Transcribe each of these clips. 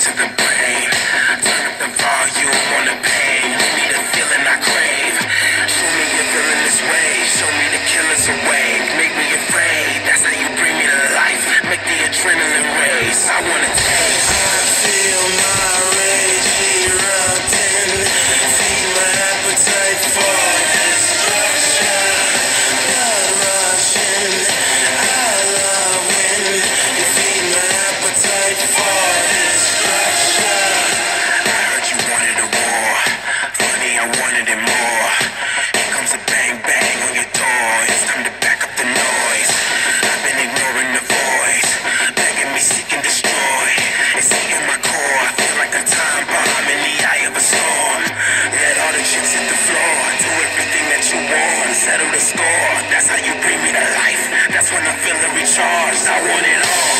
to the break. Bang bang on your door. It's time to back up the noise. I've been ignoring the voice, begging me seek and destroy. It's my core. I feel like a time bomb in the eye of a storm. Let all the chips hit the floor. Do everything that you want. Settle the score. That's how you bring me to life. That's when I'm feeling recharged. I want it all.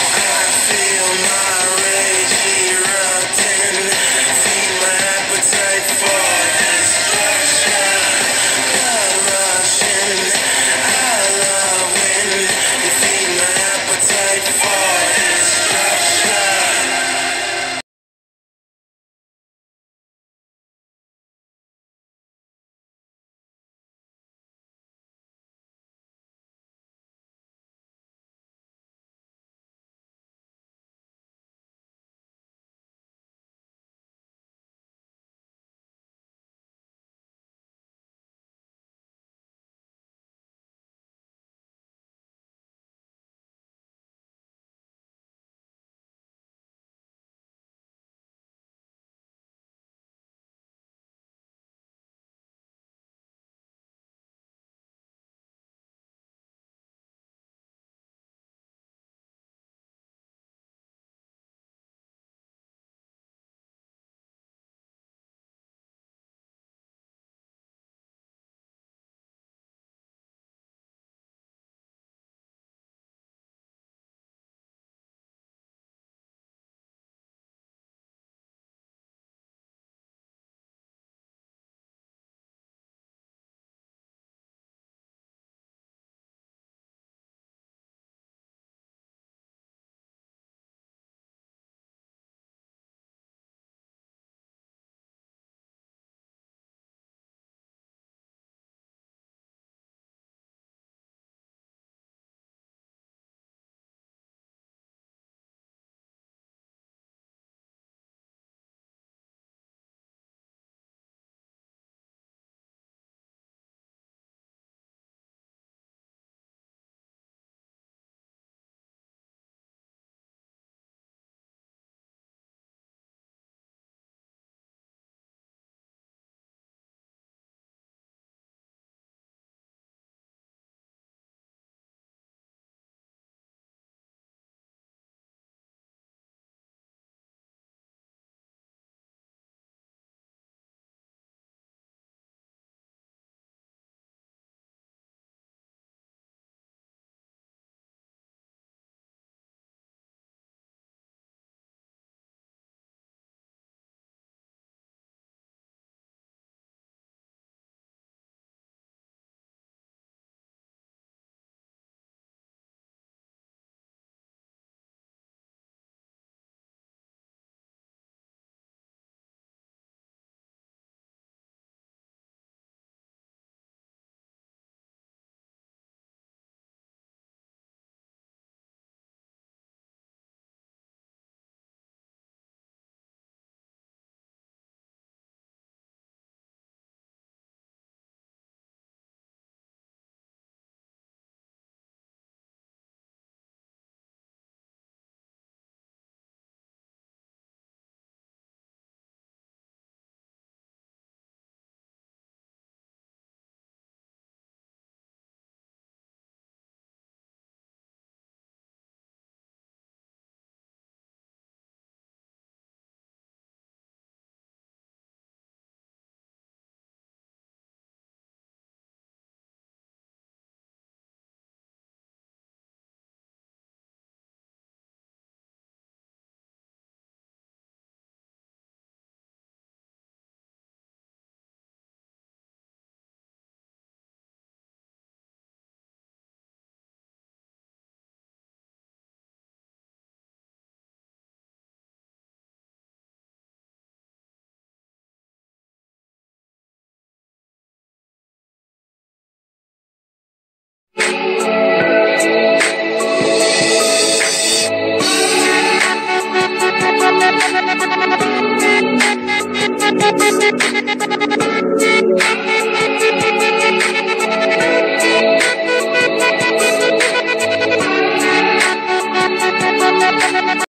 Thank you.